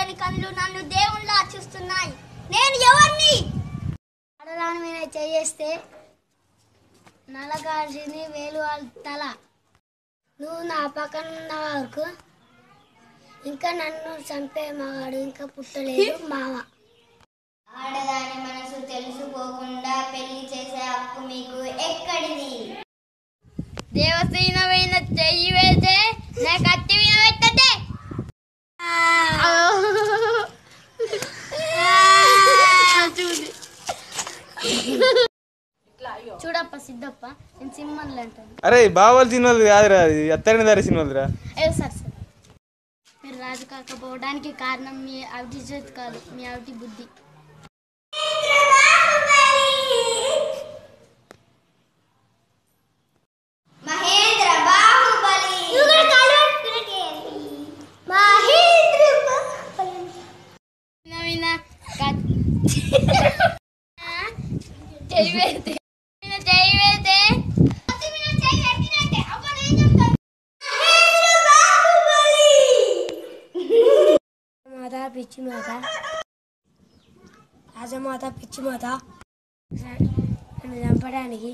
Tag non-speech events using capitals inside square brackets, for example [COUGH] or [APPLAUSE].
చూడని కళ్ళు నన్ను దేవుళ్ళ చూస్తున్నాయి. నేను ఎవరిని? ఆడదాని మీద చేయేస్తే నలగాల్సింది వేలు తల. నువ్వు నా పక్కన ఉన్న వరకు ఇంకా నన్ను చంపే మగాడు ఇంకా పుట్టలేదు మామ. ఆడదాని మనసు తెలుసుకోకుండా పెళ్ళి చేసే హక్కు మీకు ఎక్కడిది? దేవసేనమైన చెయ్యి వేస్తే నా కత్తి మీద చూడప్ప సిద్ధప్ప నేను సింహన్లు అంటాను. అరే బావలు సినిమాలు కాదురా అది అత్తరిన దారి సినిమాలురా ఏ సార్ సార్. మీరు రాజు కాకపోవడానికి కారణం మీ అవిటి కాదు మీ అవిటి బుద్ధి. మహేంద్ర [LAUGHS] మాత పిచ్చి మాత. రాజమాత పిచ్చి మాత. నన్ను చంపడానికి